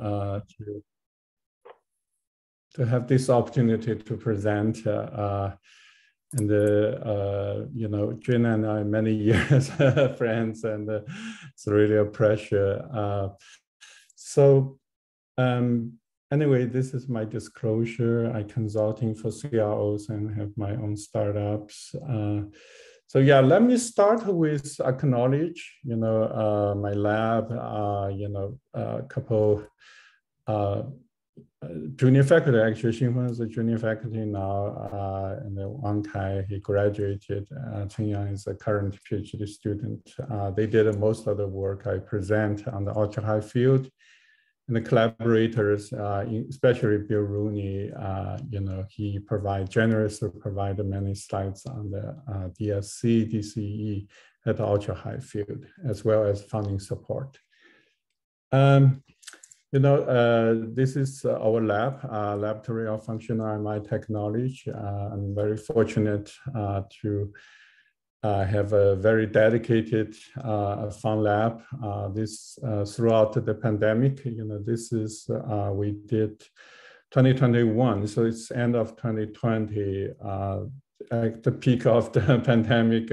uh, to to have this opportunity to present. Uh, and uh, you know, Gina and I many years friends, and uh, it's really a pleasure. Uh, so um, anyway, this is my disclosure. I consulting for CROs and have my own startups. Uh, so yeah, let me start with acknowledge, you know, uh, my lab, uh, you know, a couple junior faculty, actually, Xingfeng is a junior faculty now, uh, and Wang Kai, he graduated. Uh, Chen Yang is a current PhD student. Uh, they did most of the work I present on the ultra high field. And the collaborators, uh, especially Bill Rooney, uh, you know, he provide generously provided many slides on the uh, DSC, DCE at the ultra high field, as well as funding support. Um, you know, uh, this is our lab, uh, Laboratory of Functional MI Technology. Uh, I'm very fortunate uh, to uh, have a very dedicated fun lab. this throughout the pandemic, you know, this is, we did 2021, so it's end of 2020, at the peak of the pandemic,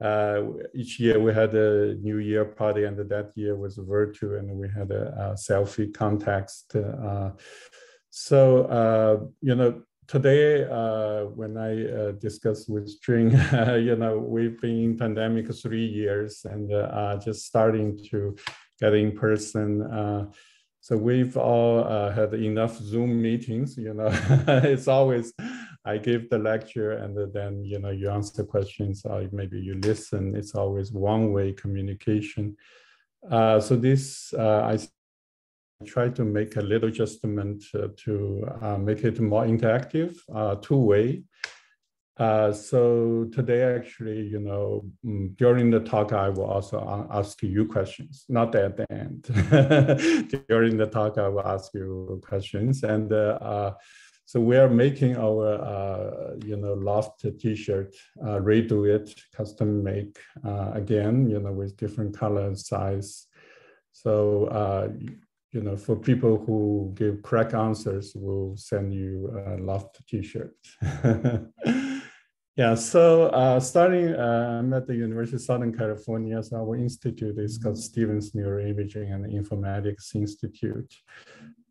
uh, each year we had a New Year party, and that year was virtual, and we had a, a selfie context. Uh, so uh, you know, today uh, when I uh, discussed with String, you know, we've been in pandemic three years, and uh, just starting to get in person. so we've all had enough Zoom meetings. You know, it's always I give the lecture and then you know you answer questions or maybe you listen. It's always one-way communication. Uh, so this uh, I try to make a little adjustment uh, to uh, make it more interactive, uh, two-way. Uh, so today, actually, you know, mm, during the talk, I will also ask you questions, not at the end. during the talk, I will ask you questions. And so we are making our, uh, you know, loft t-shirt, uh, redo it, custom make uh, again, you know, with different color size. So, uh, you know, for people who give correct answers, we'll send you a loft t-shirt. yeah, so uh, starting, uh, I'm at the University of Southern California, so our institute is called Stevens Neuroimaging and Informatics Institute.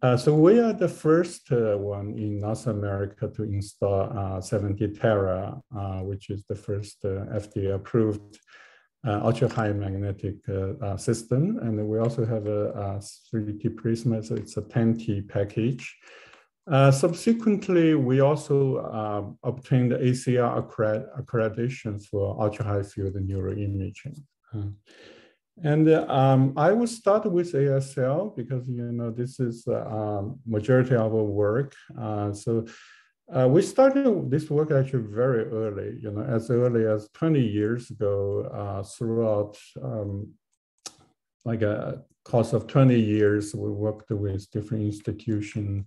Uh, so we are the first uh, one in North America to install uh, 70 Terra, uh, which is the first FDA approved ultra high magnetic system. And we also have a, a 3T Prisma, so it's a 10T package. subsequently, we also obtained ACR accreditation for ultra high field neuroimaging. And um, I will start with ASL because you know this is uh, um, majority of our work. Uh, so uh, we started this work actually very early, you know, as early as 20 years ago. Uh, throughout um, like a course of 20 years, we worked with different institutions,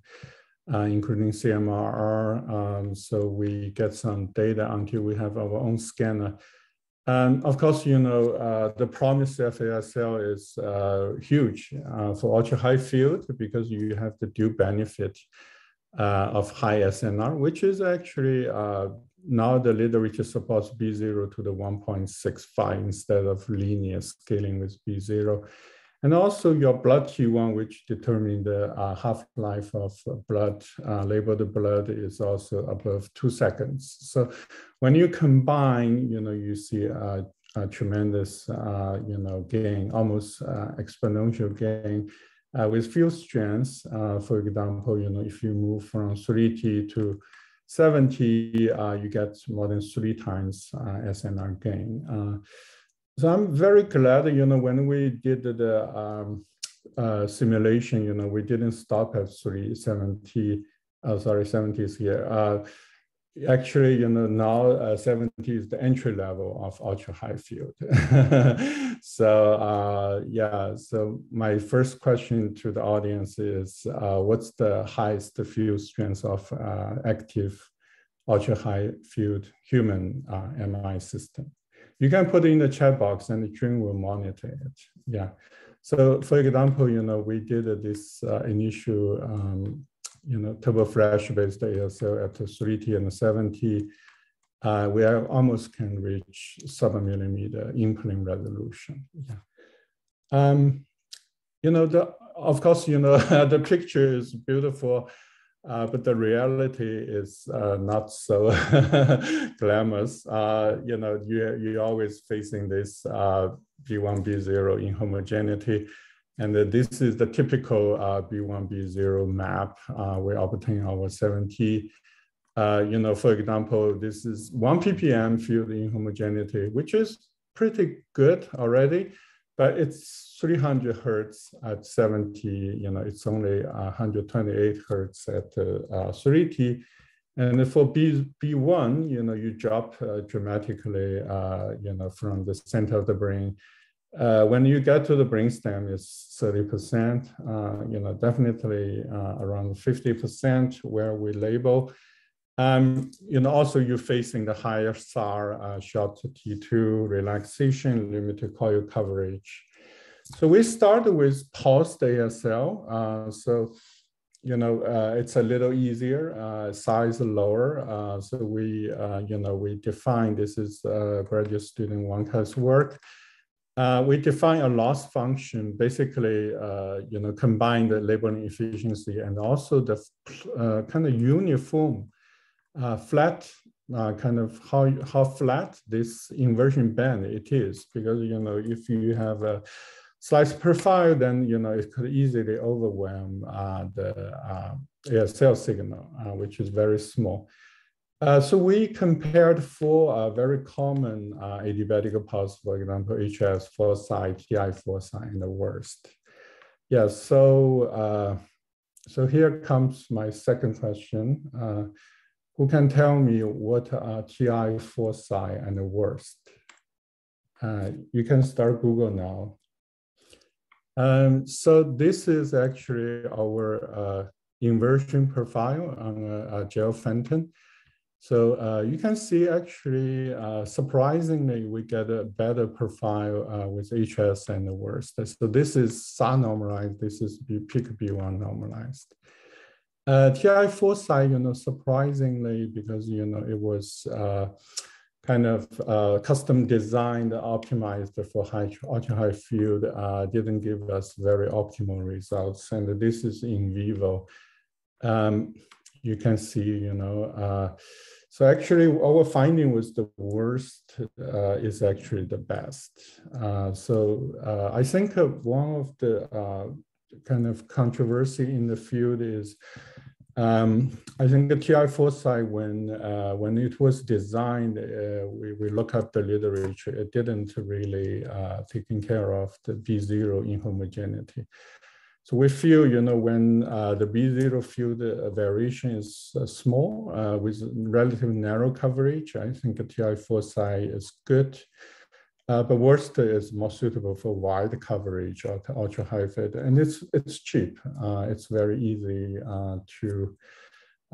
uh, including CMRR. Um, so we get some data until we have our own scanner. And of course, you know, uh, the promise of ASL is uh, huge uh, for ultra high field because you have the due benefit of high SNR, which is actually uh, now the literature supports B0 to the 1.65 instead of linear scaling with B0 and also your blood T1, which determine the uh, half-life of blood, uh, labeled blood is also above two seconds. So when you combine, you know, you see a, a tremendous, uh, you know, gain, almost uh, exponential gain uh, with few strands. Uh, for example, you know, if you move from 3T to 70, you get more than three times SNR gain. So I'm very glad, you know, when we did the um, uh, simulation, you know, we didn't stop at 370, uh, sorry, 70s here. Uh, actually, you know, now uh, 70 is the entry level of ultra high field. so uh, yeah, so my first question to the audience is, uh, what's the highest field strength of uh, active ultra high field human MI system? You can put it in the chat box and the June will monitor it. Yeah. So for example, you know, we did this uh, initial, um, you know, turbo flash based ASL at 3T and 7T. Uh, we almost can reach seven millimeter in resolution. Yeah. Um, you know, the, of course, you know, the picture is beautiful, uh, but the reality is uh, not so glamorous. Uh, you know, you, you're always facing this uh, B1, B0 inhomogeneity. And this is the typical uh, B1, B0 map uh, we obtain our 7T. you know, for example, this is one ppm field inhomogeneity, which is pretty good already but it's 300 hertz at 70, you know, it's only 128 hertz at uh, 3T. And for B, B1, you know, you drop uh, dramatically, uh, you know, from the center of the brain. Uh, when you get to the brainstem, it's 30%, uh, you know, definitely uh, around 50% where we label. Um, you know, also you're facing the higher SAR, uh, short T2, relaxation, limited coil coverage. So we started with pulsed ASL. Uh, so, you know, uh, it's a little easier, size lower. So we, you know, we define this is graduate student Wang Kai's work. we define a loss function, basically, you know, combine the labeling efficiency and also the kind of uniform uh, flat uh, kind of how how flat this inversion band it is because you know if you have a slice profile then you know it could easily overwhelm uh, the uh, ASL signal uh, which is very small. Uh, so we compared four very common uh, adiabatic pulse, for example, HS foci, TI foci, and the WURST. Yeah, so so here comes my second question who can tell me what are TI foci and the WURST? Uh, you can start Google now. Um, so this is actually our uh, inversion profile on a, a gel phantom. So uh, you can see actually, uh, surprisingly, we get a better profile uh, with HS and the WURST. So this is SAR normalized, this is peak B1 normalized. Uh, TI4 you know, surprisingly, because, you know, it was uh, kind of uh, custom designed, optimized for high, ultra high field, didn't give us very optimal results. And this is in vivo. Um, you can see, you know, uh, so actually our finding was the WURST uh, is actually the best. Uh, so uh, I think one of the uh, kind of controversy in the field is um, I think the TI foresight when uh, when it was designed, uh, we, we look at the literature, it didn't really uh, taking care of the B0 inhomogeneity. So we feel, you know, when uh, the B0 field uh, variation is uh, small with relatively narrow coverage, I think the TI4 side is good. Uh, but WURST is more suitable for wide coverage or ultra high fit, and it's it's cheap. Uh, it's very easy uh, to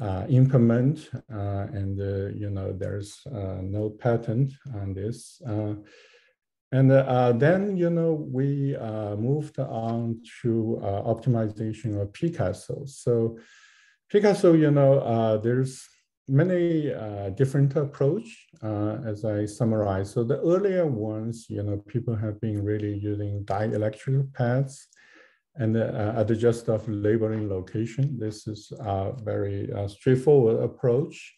uh, implement, uh, and uh, you know there's no patent on this. And then you know we moved on to optimization of PCASL. So PCASL, you know, there's many uh, different approach uh, as I summarize. So the earlier ones, you know, people have been really using dielectric pads and uh, adjust of labeling location. This is a very uh, straightforward approach.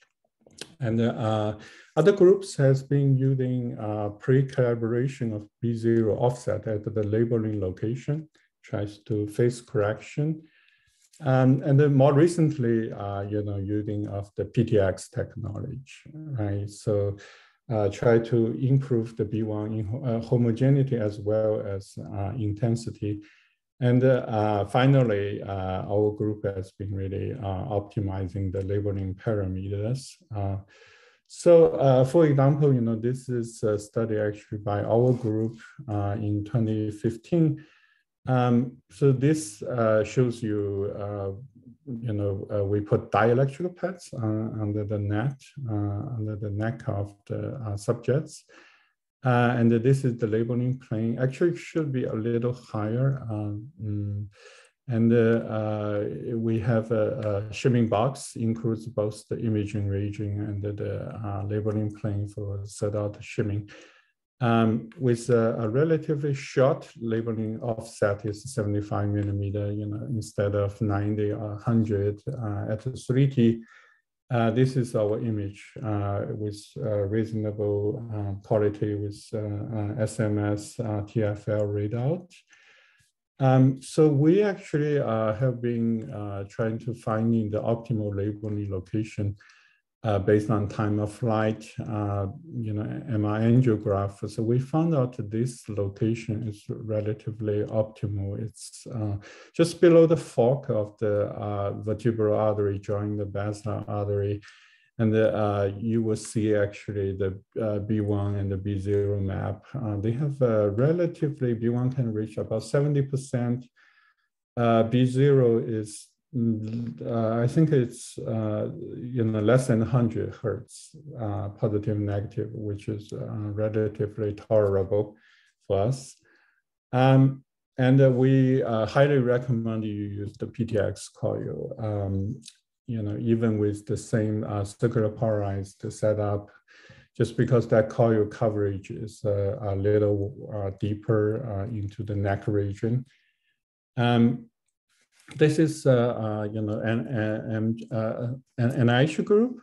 And uh, other groups has been using uh, pre-calibration of B0 offset at the labeling location, tries to phase correction um, and then more recently, uh, you know, using of the PTX technology, right? So uh, try to improve the B1 uh, homogeneity as well as uh, intensity. And uh, finally, uh, our group has been really optimizing the labeling parameters. so for example, you know, this is a study actually by our group in 2015 um, so this uh, shows you, uh, you know, uh, we put dielectrical pads uh, under the uh, under the neck of the uh, subjects. Uh, and this is the labeling plane. Actually, it should be a little higher. Um, mm, and uh, uh, we have a, a, shipping box includes both the imaging region and the, the uh, labeling plane for set out shipping. Um, with a, a, relatively short labeling offset is 75 millimeter, you know, instead of 90 or 100 uh, at 3T. Uh, this is our image uh, with reasonable quality with SMS TFL readout. Um, so we actually uh, have been uh, trying to finding the optimal labeling location uh, based on time of flight, uh, you know, MR angiograph. So we found out this location is relatively optimal. It's uh, just below the fork of the uh, vertebral artery joining the basilar artery and uh, you will see actually the uh, B1 and the B0 map. They have a relatively, B1 can reach about 70%. Uh, B0 is, uh, I think it's, uh, you know, less than 100 hertz, positive, negative, which is relatively tolerable for us. Um, and we highly recommend you use the PTX coil. Um, you know, even with the same uh, circular polarized setup, just because that coil coverage is uh, a little uh, deeper uh, into the neck region. Um, this is, uh, uh, you know, an, an, an, an NIH group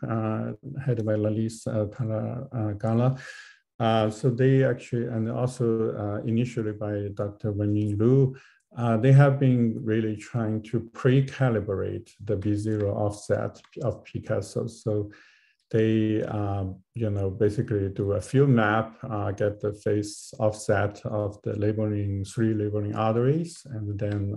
headed by Lalith Talagala. so they actually, and also initially by Dr. Wen-Ming Luh, uh, they have been really trying to pre-calibrate the B0 offset of PCASL. So they, um, you know, basically do a field map, uh, get the phase offset of the labeling, three labeling arteries, and then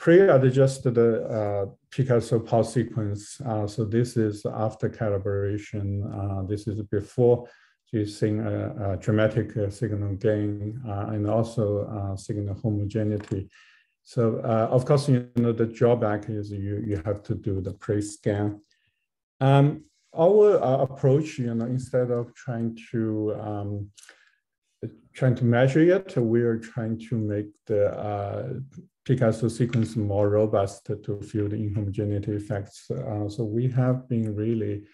pre-adjust the uh, PCASL pulse sequence. Uh, so this is after calibration. Uh, this is before using a, a dramatic uh, signal gain uh, and also uh, signal homogeneity. So of course, you know, the drawback is you, you have to do the pre-scan. Um, our approach, you know, instead of trying to um, trying to measure it, we're trying to make the PCASL sequence more robust to feel the inhomogeneity effects. Uh, so we have been really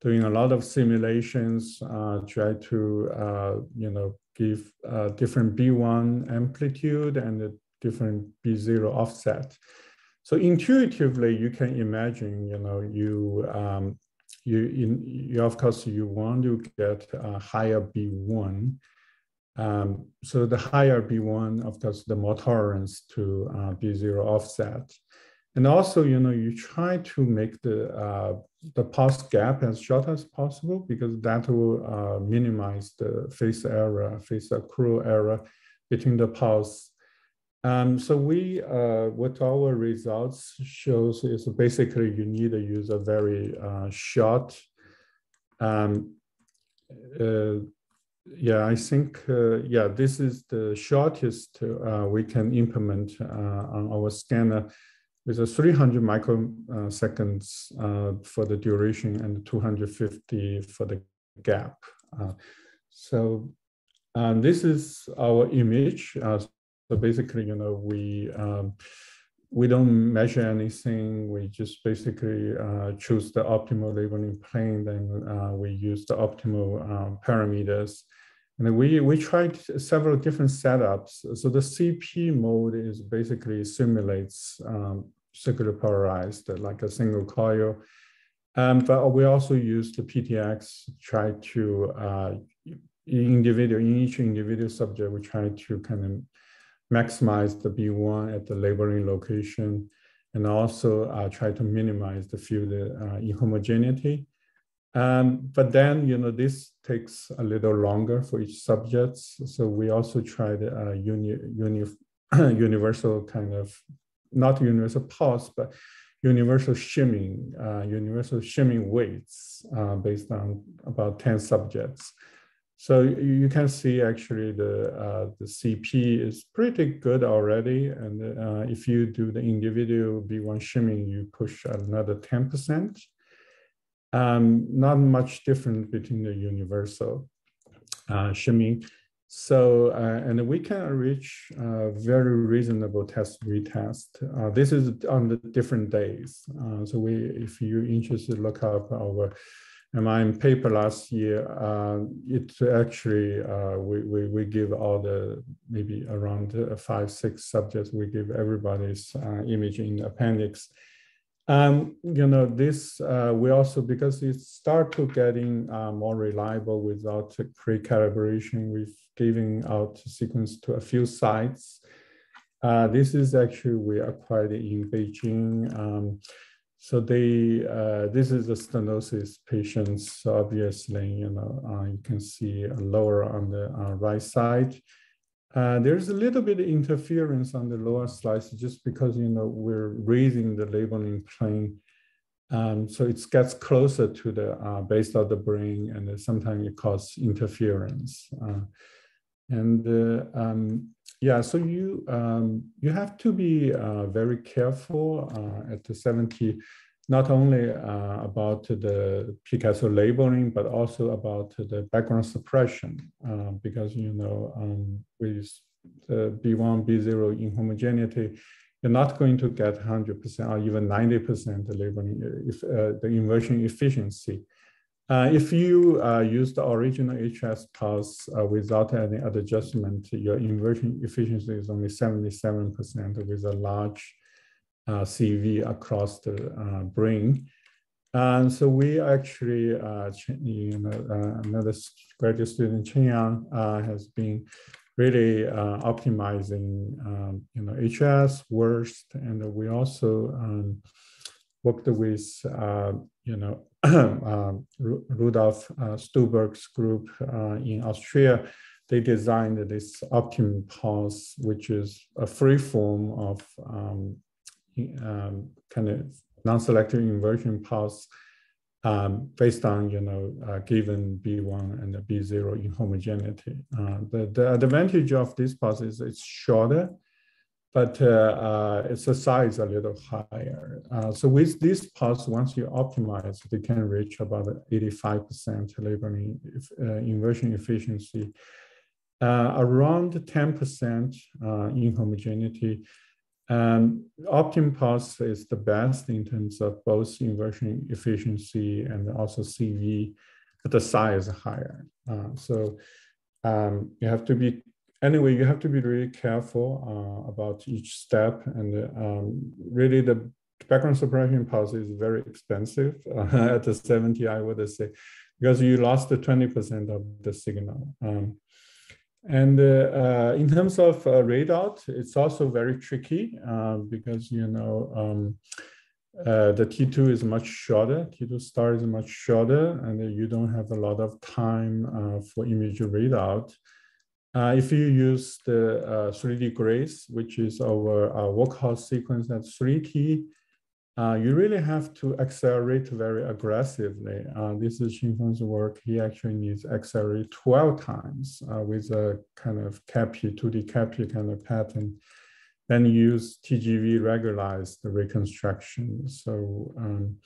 doing a lot of simulations, uh, try to, uh, you know, give uh, different B1 amplitude and different B0 offset. So intuitively, you can imagine, you know, you, um, you, in, you of course, you want to get a higher B1. Um, so the higher B1, of course, the more tolerance to uh, B0 offset. And also, you know, you try to make the uh, the pulse gap as short as possible because that will uh, minimize the phase error, phase accrual error between the pulse. Um, so we, uh, what our results shows is basically you need to use a very uh, short, um, uh, yeah, I think, uh, yeah, this is the shortest uh, we can implement on our scanner with a 300 microseconds uh, for the duration and 250 for the gap. Uh, so uh, this is our image. Uh, so basically, you know, we um, we don't measure anything. We just basically uh, choose the optimal labeling plane. Then uh, we use the optimal parameters. And we, we tried several different setups. So the CP mode is basically simulates um, circular polarized, like a single coil. Um, but we also use the PTX try to, uh, individual, in each individual subject, we try to kind of maximize the B1 at the labeling location and also uh, try to minimize the field uh, inhomogeneity. Um, but then, you know, this takes a little longer for each subject. So we also tried a uni, uni, universal kind of not universal pulse, but universal shimming, uh, universal shimming weights uh, based on about 10 subjects. So you can see actually the, uh, the CP is pretty good already. And uh, if you do the individual B1 shimming, you push another 10%. Um, not much different between the universal. uh, shimming. So, uh, and we can reach very reasonable test retest. Uh, this is on the different days. Uh, so we, if you're interested, look up our MIM paper last year. Uh, it actually, uh, we, we, we give all the, maybe around five, six subjects, we give everybody's image in appendix. Um, you know, this uh, we also because it start to getting uh, more reliable without pre-calibration. We've given out sequence to a few sites. Uh, this is actually we acquired in Beijing. Um, so they uh, this is the stenosis patients. So obviously, you know, uh, you can see lower on the uh, right side. Uh, there's a little bit of interference on the lower slice just because, you know, we're raising the labeling plane. Um, so it gets closer to the uh, base of the brain and sometimes it causes interference. And uh, um, yeah, so you, um, you have to be uh, very careful uh, at the 70 not only uh, about the PCASL labeling, but also about the background suppression, uh, because you know um, with the B1, B0 inhomogeneity, you're not going to get 100% or even 90% the labeling, if, uh, the inversion efficiency. Uh, if you uh, use the original HS pulse uh, without any other adjustment, your inversion efficiency is only 77% with a large uh, CV across the uh, brain. And so we actually, uh, you know, another graduate student, Chen Yang, has been really optimizing, um, you know, HS, WURST, and we also um, worked with, you know, um, Rudolf uh, Stollberger's group uh, in Austria, they designed this Optim Pulse, which is a free form of um, um, kind of non-selective inversion pulse um, based on, you know, uh, given B1 and the B0 inhomogeneity. Uh, the, the advantage of this pulse is it's shorter, but uh, uh its size a little higher. Uh, so with this pulse, once you optimize, they can reach about 85% labeling uh, inversion efficiency. around 10% inhomogeneity um, Pulse is the best in terms of both inversion efficiency and also CV, but the size is higher. Uh, so um, you have to be, anyway, you have to be really careful uh, about each step. And um, really the background suppression pulse is very expensive uh, at the 70, I would say, because you lost the 20% of the signal. Um, and uh, uh, in terms of uh, readout, it's also very tricky because, you know, um, uh, the T2 is much shorter, T2 star is much shorter, and you don't have a lot of time uh, for image readout. Uh, if you use the 3D GRASE, which is our workhorse sequence at 3T, uh, you really have to accelerate very aggressively. Uh, this is Xingfeng's work. He actually needs accelerate 12 times uh, with a kind of CAIPI, 2D CAIPI kind of pattern, then use TGV regularized reconstruction. So um,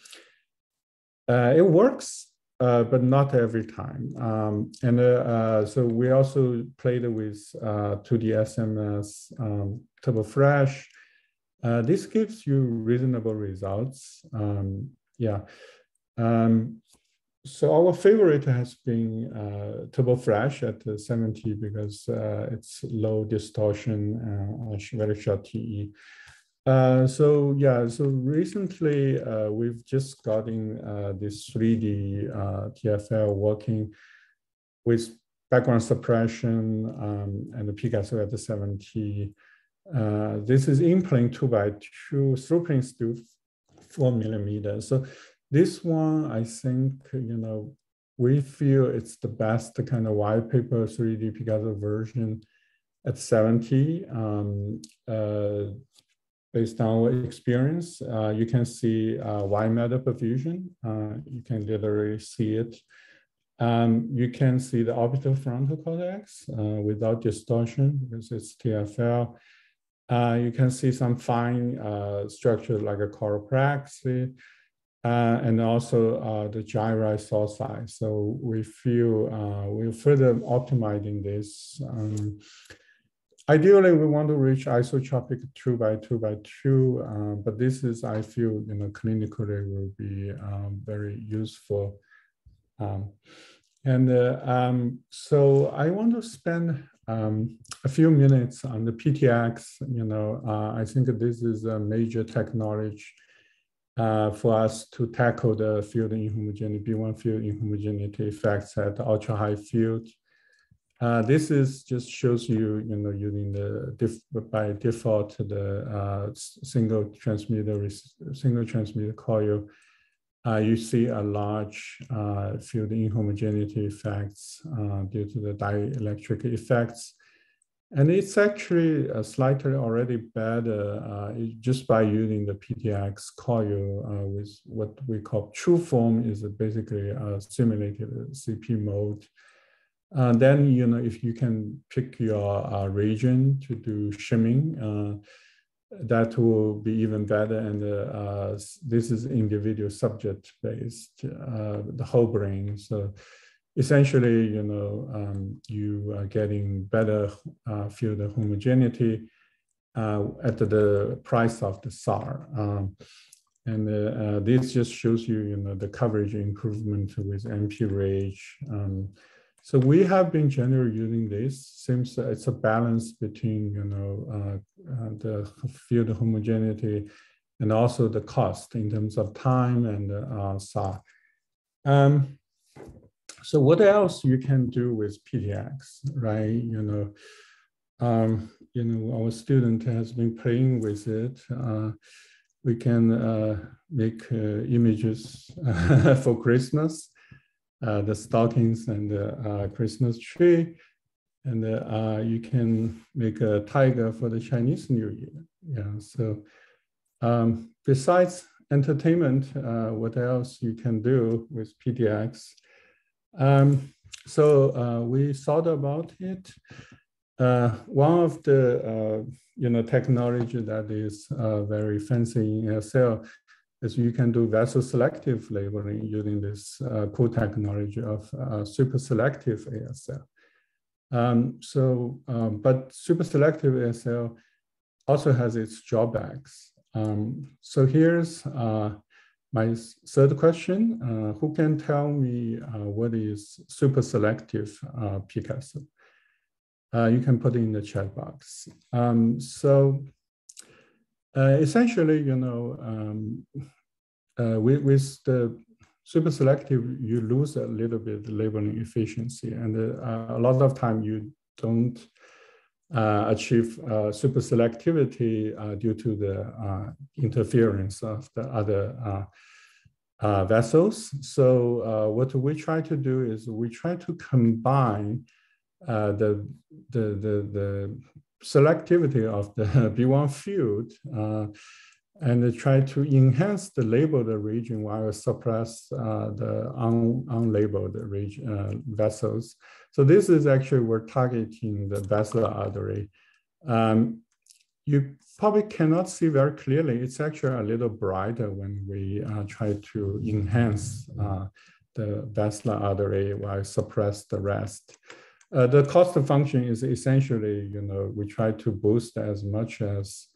uh, it works, uh, but not every time. Um, and uh, so we also played with 2D SMS um, uh, this gives you reasonable results. Um, yeah. Um, so our favorite has been uh, at 70 because uh, it's low distortion, uh, very short TE. Uh, so yeah, so recently uh, we've just gotten uh, this 3D TFL working with background suppression um, and the PCASL at the 70 uh, this is in plane two by two, through plane still four millimeters. So this one, I think, you know, we feel it's the best kind of white paper 3D PCASL version at 70. Um, uh, based on experience, uh, you can see uh, matter perfusion. Uh, you can literally see it. Um, you can see the orbital frontal cortex uh, without distortion because it's TFL. Uh, you can see some fine uh, structure like a uh, and also the gyri size. So we feel we're further optimizing this. Um, ideally, we want to reach isotropic two by two by two, uh, but this is, I feel, you know, clinically will be um, very useful. Um, and uh, um, so I want to spend um, a few minutes on the PTX. You know, uh, I think this is a major technology uh, for us to tackle the field inhomogeneity, B1 field inhomogeneity effects at ultra high field. Uh, this is just shows you, you know, using the by default the uh, single transmitter single transmitter coil. Uh, you see a large uh, field inhomogeneity effects uh, due to the dielectric effects. And it's actually uh, slightly already better just by using the PTX coil with what we call true form is basically a simulated CP mode. Uh, then, you know, if you can pick your uh, region to do shimming, uh, that will be even better. And this is individual subject based, the whole brain. So essentially, you know, um, you are getting better uh, field homogeneity uh, at the price of the SAR. Um, and uh, uh, this just shows you, you know, the coverage improvement with MP-RAGE. Um, so we have been generally using this. Seems it's a balance between, you know, uh, uh, the field homogeneity and also the cost in terms of time and uh, SAR. Um, so what else you can do with PTX, right? You know, um, you know, our student has been playing with it. Uh, we can uh, make uh, images for Christmas, the stockings and the uh, Christmas tree. And uh, you can make a tiger for the Chinese New Year. Yeah, so um, besides entertainment, what else you can do with PTX? Um, so uh, we thought about it. Uh, one of the uh, you know technology that is uh, very fancy in ASL is you can do vessel selective labeling using this uh, cool technology of uh, super selective ASL. Um, so, um, but super selective ASL also has its drawbacks. Um, so here's my third question, uh, who can tell me uh, what is super selective uh, PCASL? Uh, you can put it in the chat box. Um, so uh, essentially, you know, um, uh, with, with, the super selective, you lose a little bit labeling efficiency. And a lot of time you don't uh, achieve uh, super selectivity uh, due to the uh, interference of the other uh, uh, vessels. So what we try to do is we try to combine the, the, the, the, selectivity of the B1 field and try to enhance the labeled region while suppress uh, the un unlabeled region, uh, vessels. So this is actually, we're targeting the basilar artery. Um, you probably cannot see very clearly. It's actually a little brighter when we uh, try to enhance uh, the basilar artery while suppress the rest. Uh, the cost function is essentially, you know, we try to boost as much as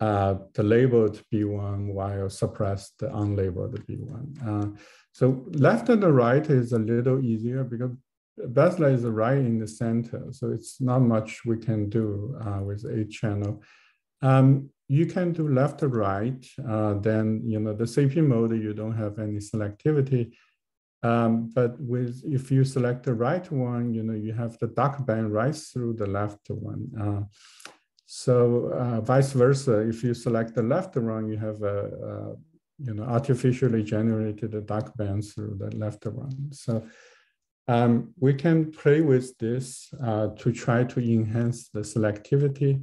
uh, the labeled B1 while suppress the unlabeled B1. Uh, so left and the right is a little easier because Basilar is right in the center, so it's not much we can do uh, with a channel. Um, you can do left or right, uh, then you know the CP mode, you don't have any selectivity. Um, but with if you select the right one, you know you have the dark band right through the left one. Uh, so uh, vice versa, if you select the left one, you have a, a you know artificially generated a dark band through the left one. So um, we can play with this uh, to try to enhance the selectivity.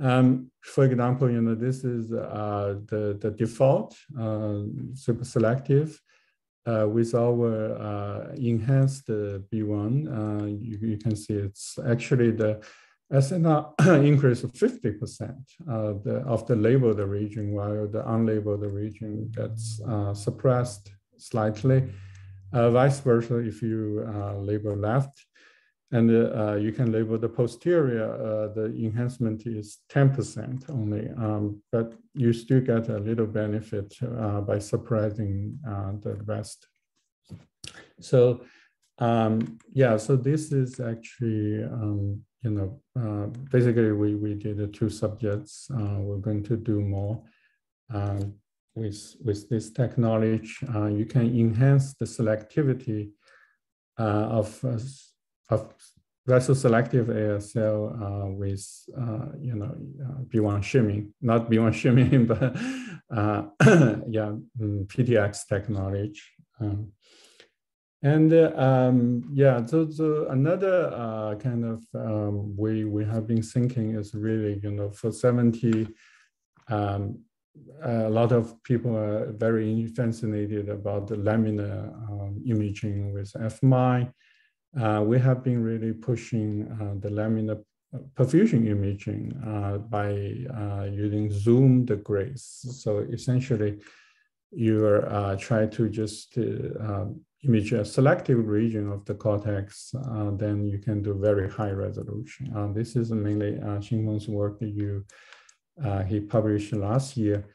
Um, for example, you know, this is uh, the, the default uh, super selective. Uh, with our uh, enhanced B1, uh, you, you, can see it's actually the SNR increase of 50% uh, the, of the labeled region, while the unlabeled region gets uh, suppressed slightly. Uh, vice versa, if you uh, label left, and uh, you can label the posterior, uh, the enhancement is 10% only, um, but you still get a little benefit by suppressing the rest. So um, yeah, so this is actually um, you know, uh, basically we, we did two subjects. Uh, we're going to do more uh, with, with this technology. Uh, you can enhance the selectivity uh, of, uh, of vasoselective ASL with, you know, B1 shimming, not B1 shimming, but yeah, mm, PTX technology. Um, and uh, um, yeah, so, so another uh, kind of um, way we have been thinking is really, you know, for 70, um, a lot of people are very fascinated about the laminar um, imaging with fMRI. Uh, we have been really pushing uh, the laminar perfusion imaging uh, by uh, using zoom the GRASE. So essentially, you're uh, trying to just um, image a selective region of the cortex, uh, then you can do very high resolution. Uh, this is mainly uh, Xingfeng's work that you uh, he published last year.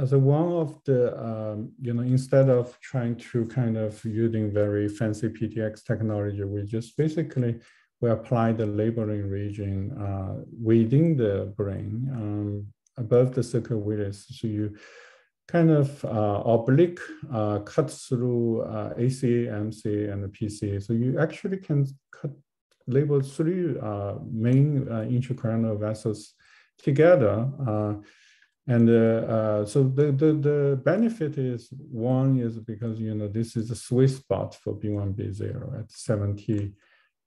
As a one of the, um, you know, instead of trying to kind of using very fancy PTX technology, we just basically we apply the labeling region uh, within the brain um, above the circuit. So you kind of uh, oblique uh, cut through uh, AC, MC, and the PC. So you actually can cut label three uh, main uh, intracranial vessels together. Uh, and so the, the, the benefit is one is because, you know, this is a sweet spot for B1B0 at 70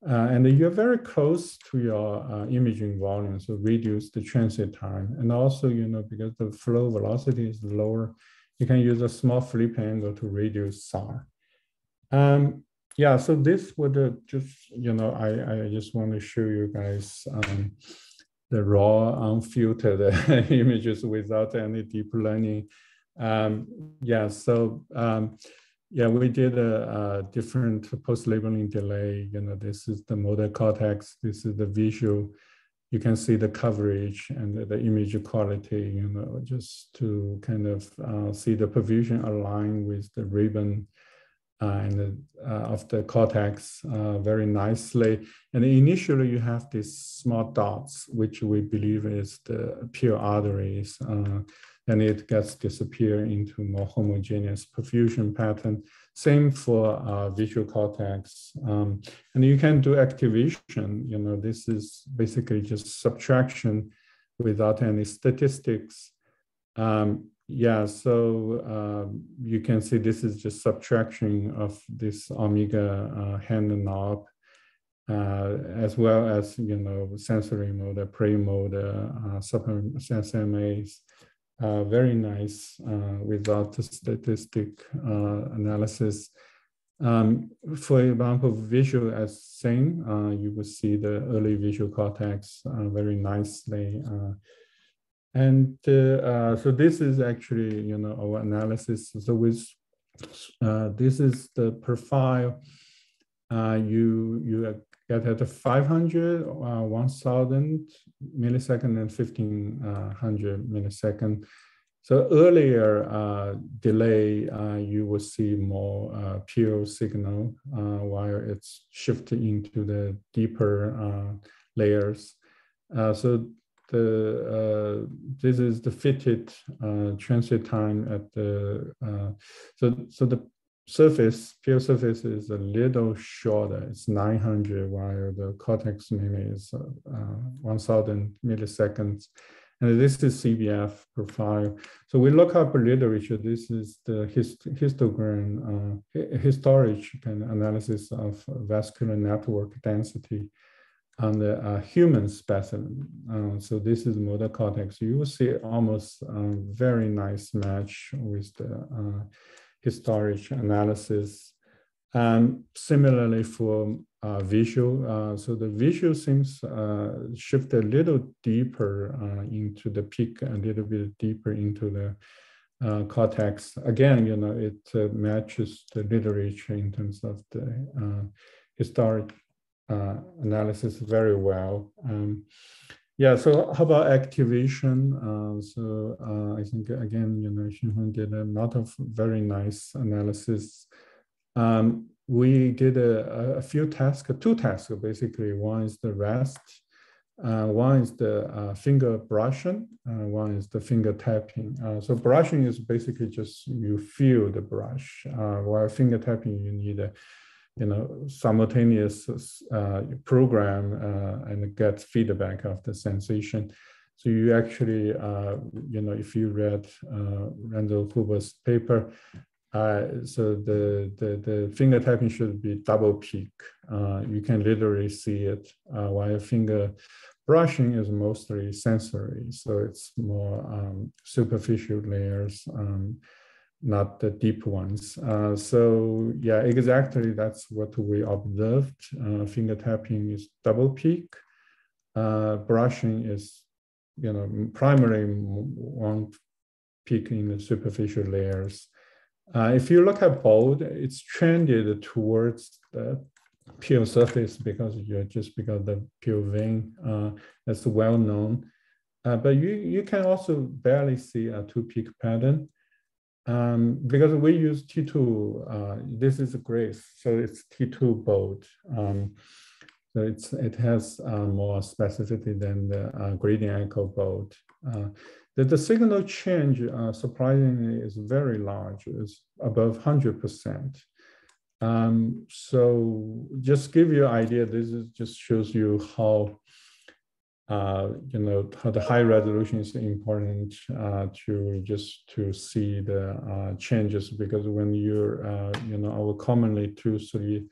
uh, and you're very close to your uh, imaging volume, so reduce the transit time. And also, you know, because the flow velocity is lower, you can use a small flip angle to reduce SAR. Um, yeah, so this would uh, just, you know, I, I just want to show you guys um, the raw unfiltered images without any deep learning. Um, yeah, so um, yeah, we did a, a different post-labeling delay. You know, this is the motor cortex. This is the visual. You can see the coverage and the, the image quality, you know, just to kind of uh, see the perfusion align with the ribbon and uh, of the cortex uh, very nicely. And initially you have these small dots, which we believe is the pial arteries. Uh, and it gets disappear into more homogeneous perfusion pattern. Same for uh, visual cortex. Um, and you can do activation. You know, this is basically just subtraction without any statistics. Um, yeah, so uh, you can see this is just subtraction of this omega uh, hand knob, uh, as well as, you know, sensory mode, premotor, uh, super SMAs uh, very nice uh, without the statistic uh, analysis. Um, for example, visual as same, uh, you will see the early visual cortex uh, very nicely. Uh, and so this is actually, you know, our analysis. So with this is the profile. you you get at 500, uh, 1000 millisecond and 1500 millisecond. So earlier uh, delay, uh, you will see more uh, pial signal uh, while it's shifted into the deeper uh, layers. Uh, so the this is the fitted transit time at the so so the surface, pial surface is a little shorter. It's 900, while the cortex mini is uh, 1000 milliseconds. And this is CBF profile. So we look up a literature. This is the hist histogram, uh, historic analysis of vascular network density on the uh, human specimen. Uh, so this is motor cortex. You will see almost a um, very nice match with the uh, historic analysis. And similarly for uh, visual, uh, so the visual seems uh, shift a little deeper uh, into the peak, a little bit deeper into the uh, cortex. Again, you know, it uh, matches the literature in terms of the historic analysis very well. Um, yeah, so how about activation? Uh, so uh, I think again, you know, Xinhong did a lot of very nice analysis. Um, we did a, a, few tasks, two tasks basically. One is the rest, uh, one is the uh, finger brushing, uh, one is the finger tapping. Uh, so brushing is basically just you feel the brush, while finger tapping you need a you know, simultaneous uh, program uh, and get feedback of the sensation. So you actually, uh, you know, if you read uh, Randall Huber's paper, uh, so the, the, the finger tapping should be double peak. Uh, you can literally see it, while finger brushing is mostly sensory. So it's more um, superficial layers. Um, not the deep ones. Uh, so yeah, exactly that's what we observed. Uh, finger tapping is double peak. Uh, brushing is, you know, primary one peak in the superficial layers. Uh, if you look at bold, it's trended towards the pial surface because you're just because the pial vein uh, that's well known. Uh, but you, you can also barely see a two peak pattern. Um, because we use T2, uh, this is a GRASE, so it's T2 bold. Um, so it's, it has uh, more specificity than the uh, gradient echo bold. Uh, the, the signal change, uh, surprisingly, is very large, it's above 100%. Um, so just give you an idea, this is just shows you how uh, you know, the high resolution is important uh, to just to see the uh, changes because when you're, uh, you know, our commonly two, three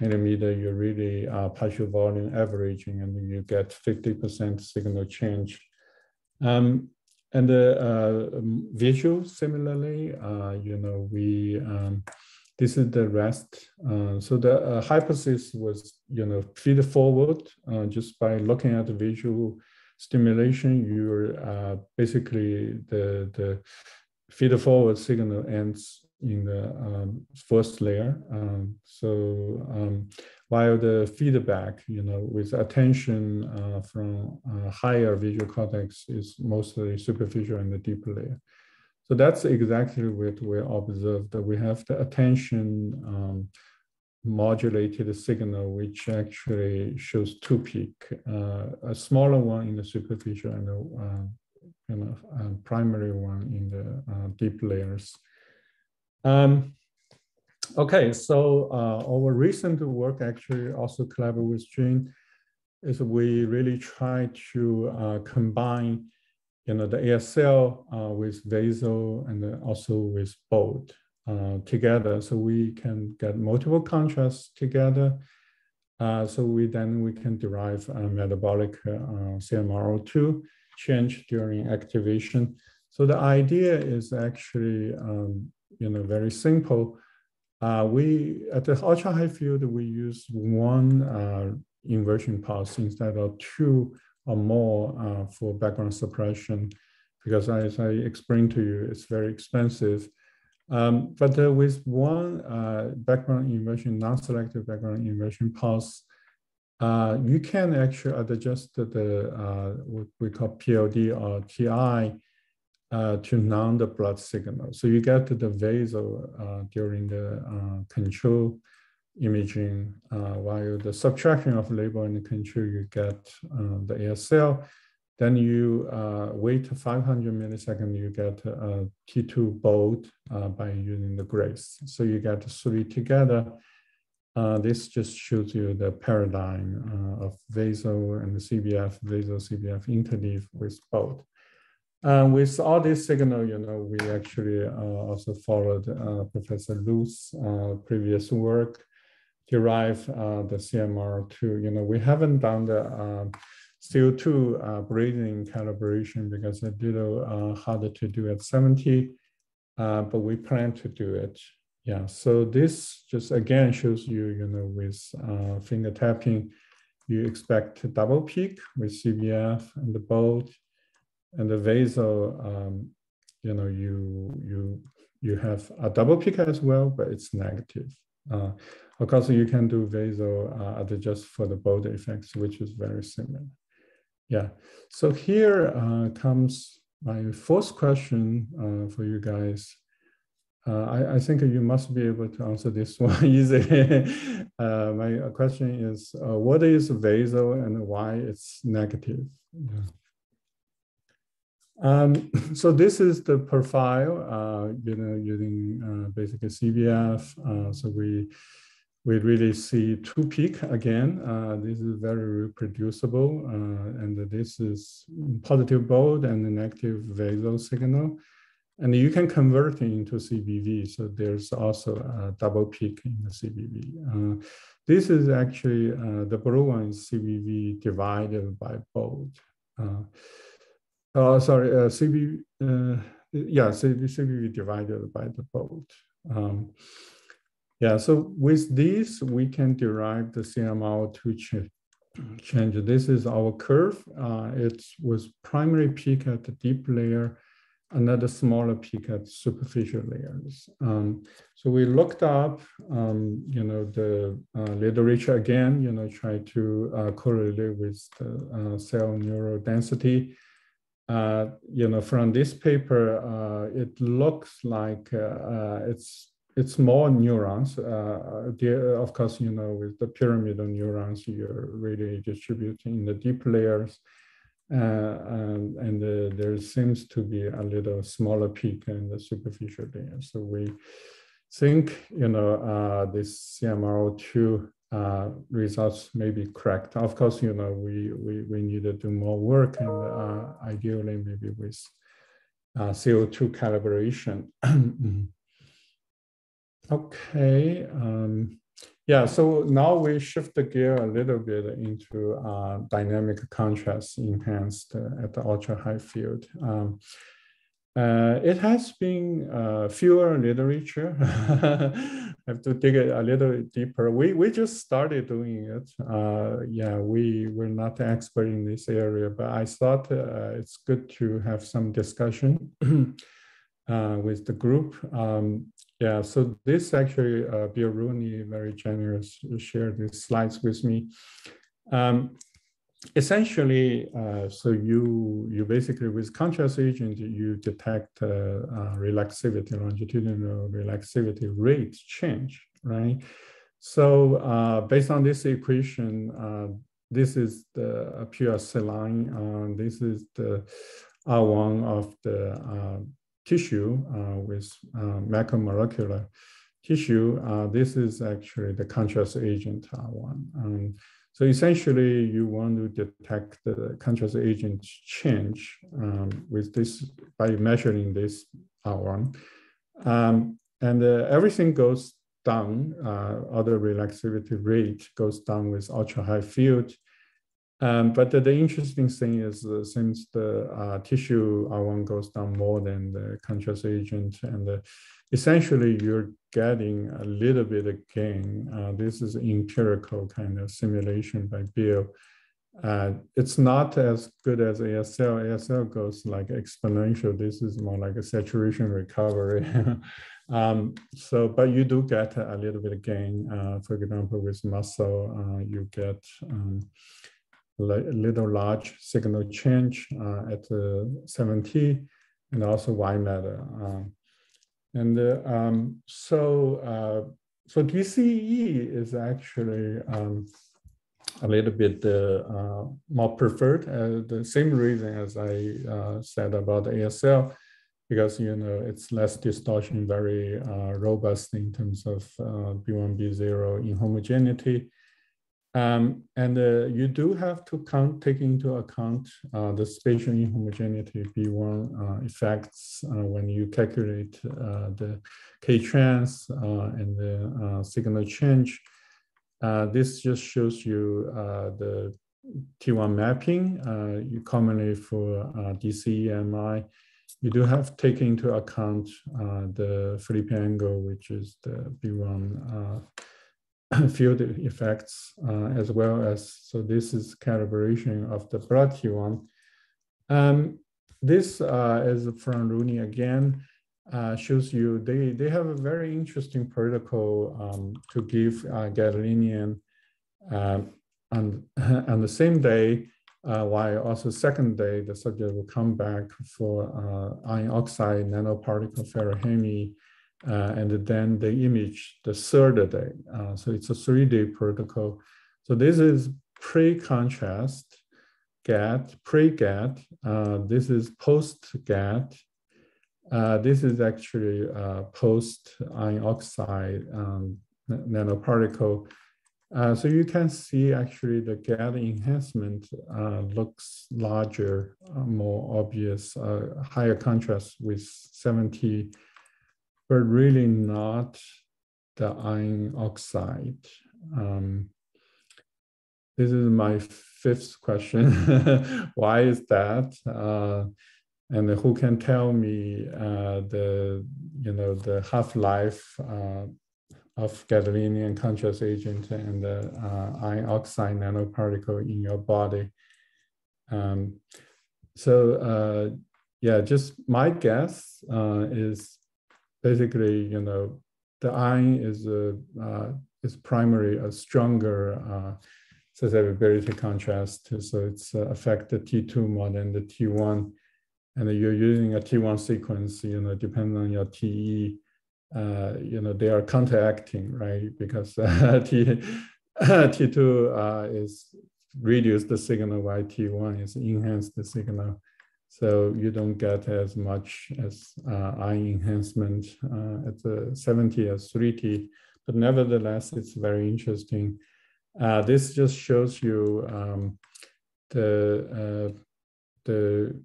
millimeter, you're really uh, partial volume averaging and you get 50% signal change. Um, and the uh, visual similarly, you know, we, um, this is the rest. Uh, so the uh, hypothesis was, you know, feed forward uh, just by looking at the visual stimulation, you're uh, basically the, the feed forward signal ends in the um, first layer. Um, so um, while the feedback, you know, with attention uh, from uh, higher visual cortex is mostly superficial in the deeper layer. So that's exactly what we observed. That we have the attention um, modulated signal, which actually shows two peak, uh, a smaller one in the superficial and a uh, you know, a primary one in the uh, deep layers. Um, okay, so uh, our recent work actually also collaborate with Jane is we really try to uh, combine you know, the ASL uh, with VASO and also with bold uh, together. So we can get multiple contrasts together. Uh, so we then we can derive a metabolic uh, CMRO2 change during activation. So the idea is actually, um, you know, very simple. Uh, we, at the ultra high field, we use one uh, inversion pulse instead of two or more uh, for background suppression, because as I explained to you, it's very expensive. Um, but uh, with one uh, background inversion, non-selective background inversion pulse, uh, you can actually adjust the uh, what we call PLD or TI uh, to non the blood signal. So you get the VASO uh, during the control imaging, uh, while the subtraction of label and control, you get uh, the ASL. Then you uh, wait 500 milliseconds, you get a T2 bold by using the GRASE. So you get three together. Uh, this just shows you the paradigm uh, of VASO and the CBF, VASO CBF interleave with bold. Uh, with all this signal, you know, we actually also followed Professor Lu's previous work derive uh, the CMRO2. You know, we haven't done the um, CO2 uh, breathing calibration because it's a little uh, harder to do at 7T, uh, but we plan to do it. yeah, so this just again shows you, you know, with finger tapping, you expect a double peak with CBF and the BOLD and the VASO, um, you know, you, you, you have a double peak as well, but it's negative. Uh, of course, you can do VASO uh, just for the BOLD effects, which is very similar. Yeah, so here uh, comes my fourth question uh, for you guys. Uh, I, I, think you must be able to answer this one easily. uh, my question is, uh, what is VASO and why it's negative? Yeah. Um, so this is the profile, uh, you know, using uh, basically CBF. Uh, so we we really see two peak again. this is very reproducible, and this is positive BOLD and the negative VASO signal. And you can convert it into CBV. So there's also a double peak in the CBV. Uh, this is actually, uh, the blue one is CBV divided by BOLD. Uh, oh, sorry, uh, CBV, uh, yeah, CBV divided by the BOLD. Um, yeah, so with this, we can derive the CMRO2 ch change. This is our curve. Uh, it was primary peak at the deep layer another smaller peak at superficial layers. Um, so we looked up, um, you know, the uh, literature again, you know, try to uh, correlate with the uh, cell neural density. Uh, you know, from this paper, uh, it looks like it's it's more neurons. The, of course, you know, with the pyramidal neurons, you're really distributing in the deep layers. Uh, and, and uh, there seems to be a little smaller peak in the superficial layer. So we think, you know, uh, this CMRO2 uh, results may be correct. Of course, you know, we, we, we need to do more work and uh, ideally maybe with uh, CO2 calibration. okay. Um, yeah, so now we shift the gear a little bit into uh, dynamic contrast enhanced uh, at the ultra high field. Um, uh, it has been uh, fewer literature. I have to dig it a little deeper. We, we just started doing it. Uh, yeah, we were not expert in this area, but I thought uh, it's good to have some discussion uh, with the group. Um, yeah, so this actually, uh, Bill Rooney, very generous, shared these slides with me. Um, essentially, uh, so you you basically with contrast agent, you detect uh, uh, relaxivity, longitudinal relaxivity rate change, right? So uh, based on this equation, uh, this is the pure saline. Uh, this is the R1 of the tissue uh, with uh, macromolecular tissue, uh, this is actually the contrast agent one. Um, so essentially, you want to detect the contrast agent change um, with this by measuring this R1. Um, and uh, everything goes down, uh, other relaxivity rate goes down with ultra high field. Um, but the, the, interesting thing is uh, since the uh, tissue R1 goes down more than the contrast agent, and uh, essentially you're getting a little bit of gain. Uh, this is empirical kind of simulation by Bill. Uh, it's not as good as ASL. ASL goes like exponential. This is more like a saturation recovery. um, so, but you do get a little bit of gain. For example, with muscle, you get um, little large signal change uh, at 7T and also white matter. Um, and uh, um, so, uh, so DCE is actually um, a little bit uh, more preferred. Uh, the same reason as I uh, said about ASL, because you know it's less distortion, very robust in terms of B1, B0 inhomogeneity. Um, and uh, you do have to count, take into account uh, the spatial inhomogeneity B1 uh, effects uh, when you calculate uh, the K-trans uh, and the signal change. this just shows you the T1 mapping. you commonly for DCEMI, you do have to take into account uh, the flip angle, which is the B1 uh, field effects, uh, as well as, so this is calibration of the blood T1. Um, this uh, is from Rooney again, uh, shows you they, they have a very interesting protocol um, to give uh, gadolinium um, on, on the same day uh, while also second day, the subject will come back for uh, iron oxide nanoparticle ferumoxytol, uh, and then they image the third day. Uh, so it's a three-day protocol. So this is pre-contrast Gad, pre-Gad. Uh, this is post-Gad. Uh, this is actually post iron oxide um, nanoparticle uh, so you can see actually the Gad enhancement uh, looks larger, uh, more obvious, uh, higher contrast with 7T, but really not the iron oxide. Um, this is my fifth question. Why is that? Uh, and who can tell me uh, the, you know, the half-life of gadolinium contrast agent and the uh, iron oxide nanoparticle in your body. Um, so uh, yeah, just my guess uh, is basically, you know, the iron is a uh, is primary a stronger uh, susceptibility contrast, to, so it's uh, affect the T2 more than the T1, and you're using a T1 sequence, you know, depending on your TE, uh, you know, they are counteracting, right? Because uh, T, T2 uh, is reduce the signal while T1 is enhance the signal. So you don't get as much as uh, ion enhancement uh, at the 7T as 3T, but nevertheless, it's very interesting. Uh, this just shows you um, the, uh, the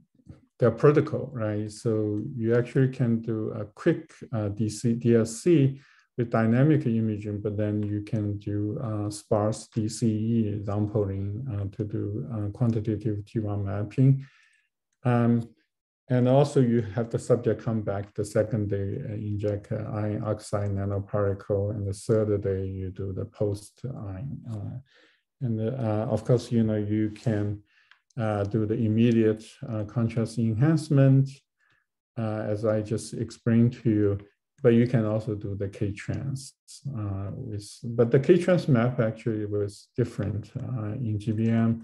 their protocol, right? So you actually can do a quick uh, DC, DSC with dynamic imaging, but then you can do uh, sparse DCE uh, to do quantitative T1 mapping. Um, and also you have the subject come back the second day, uh, inject iron oxide nanoparticle, and the third day you do the post iron. Uh, and of course, you know, you can uh, do the immediate uh, contrast enhancement, uh, as I just explained to you, but you can also do the K-trans. Uh, with, but the K-trans map actually was different uh, in GBM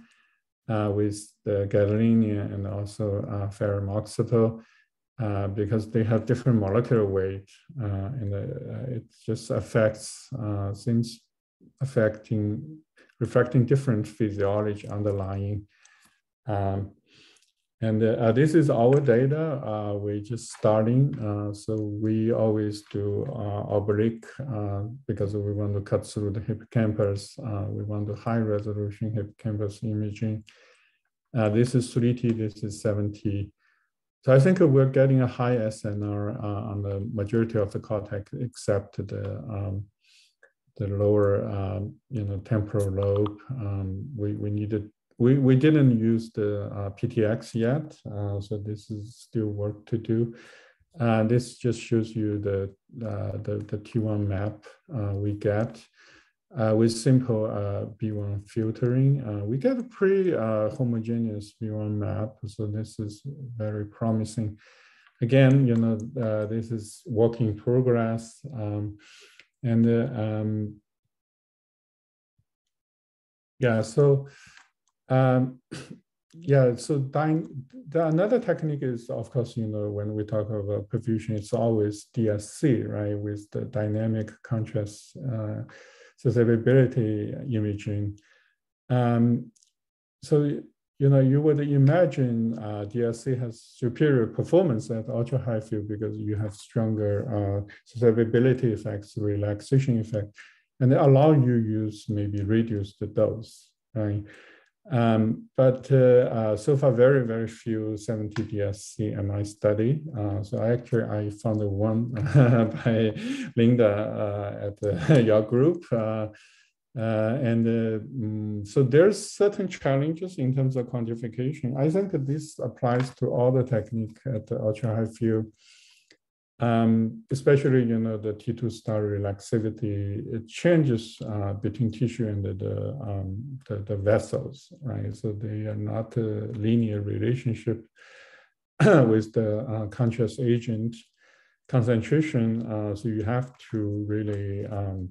uh, with the gadolinium and also uh, ferumoxytol because they have different molecular weight and it just affects things affecting, reflecting different physiology underlying um, and uh, this is our data. Uh, we're just starting. Uh, so we always do uh, oblique uh, because we want to cut through the hippocampus. Uh, we want to high resolution hippocampus imaging. this is 3T, this is 7T. So I think we're getting a high SNR on the majority of the cortex, except the um, the lower, you know, temporal lobe. Um, we, we needed we, we didn't use the uh, PTX yet, uh, so this is still work to do. Uh, this just shows you the, uh, the, the, T1 map uh, we get. With simple B1 filtering, we get a pretty homogeneous B1 map, so this is very promising. Again, you know, this is work in progress, um, and um, yeah, so um, yeah, so dying, the, another technique is, of course, you know, when we talk about perfusion, it's always DSC, right, with the dynamic contrast uh, susceptibility imaging. Um, so, you know, you would imagine uh, DSC has superior performance at ultra high field because you have stronger uh, susceptibility effects, relaxation effect, and they allow you use maybe reduce the dose, right? Um, but uh, uh, so far, very, very few 7T DSC MI study. Uh, so I actually, I found one by Linda at your group. Uh, and uh, mm, so there's certain challenges in terms of quantification. I think this applies to all the technique at the ultra high field, um, especially you know the T2 star relaxivity. It changes uh, between tissue and the the, um, the, the vessels, right? So they are not a linear relationship with the uh, contrast agent concentration. Uh, so you have to really um,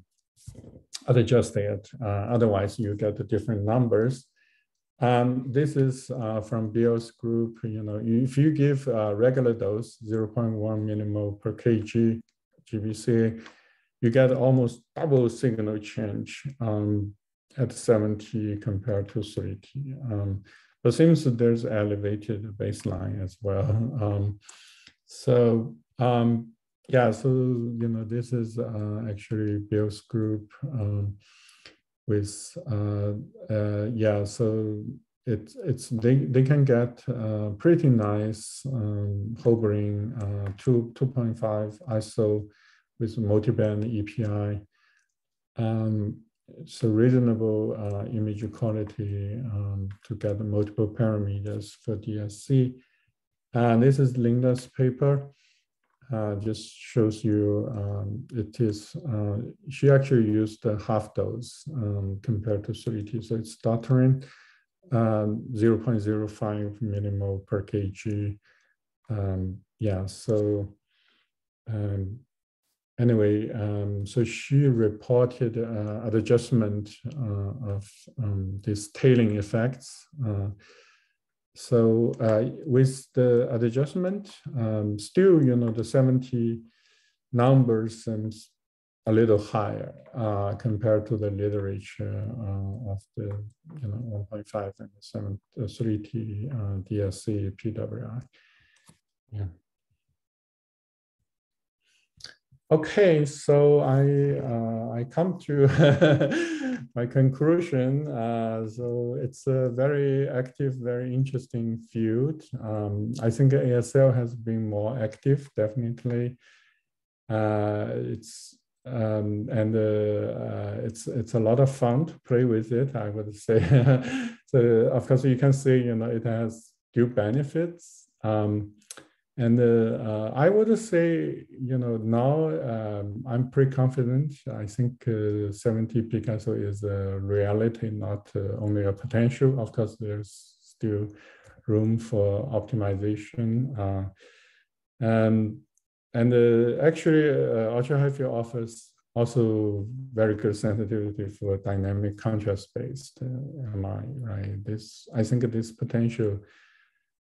adjust it. Uh, otherwise, you get the different numbers. Um, this is uh, from Bill's group. You know, if you give a regular dose, 0.1 millimole per kg GBC, you get almost double signal change um, at 7T compared to 3T. Um, but seems that there's elevated baseline as well. Um, so um, yeah, so you know this is uh, actually Bill's group um, with uh, uh, yeah. So it's it's they they can get uh, pretty nice um, whole brain uh, two two point five ISO with multi-band EPI. Um, so reasonable uh, image quality um, to get multiple parameters for DSC. And this is Linda's paper uh, just shows you um, it is, uh, she actually used a half dose um, compared to 3T. So it's stuttering um, 0.05 millimole per kg. Um, yeah, so um, anyway, um, so she reported uh, an adjustment uh, of these tailing effects. Uh, so uh, with the adjustment, um, still, you know, the 7T numbers seems a little higher uh, compared to the literature uh, of the, you know, 1.5 and 7, 3T uh, DSC PWI. Yeah. Okay, so I uh, I come to my conclusion. Uh, so it's a very active, very interesting field. Um, I think ASL has been more active, definitely. Uh, it's um, and uh, uh, it's it's a lot of fun to play with it. I would say. so of course you can see, you know, it has few benefits. Um, and uh, uh, I would say, you know, now um, I'm pretty confident. I think uh, 7T PCASL is a reality, not uh, only a potential. Of course, there's still room for optimization. Uh, and and uh, actually, ultra high field offers also very good sensitivity for dynamic contrast-based MI, right? This, I think this potential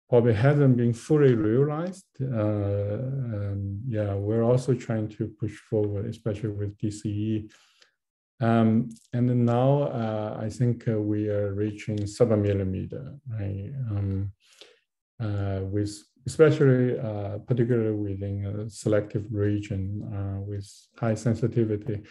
probably hasn't been fully realized. Uh, yeah, we're also trying to push forward, especially with DCE. Um, and then now uh, I think uh, we are reaching sub millimeter, right? Um, uh, with especially uh, particularly within a selective region uh, with high sensitivity.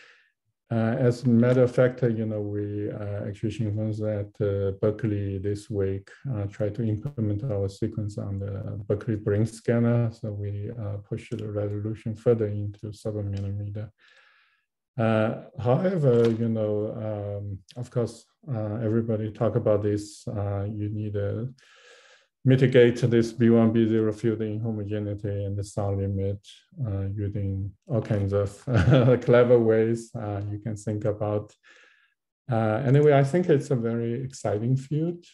Uh, as a matter of fact, uh, you know, we uh, actually Xingfeng's at uh, Berkeley this week uh, try to implement our sequence on the Berkeley brain scanner. So we uh, push the resolution further into seven millimeter. Uh, however, you know, um, of course, everybody talk about this. you need a mitigate this B1, B0 field inhomogeneity and the sound limit uh, using all kinds of clever ways uh, you can think about. Uh, anyway, I think it's a very exciting field.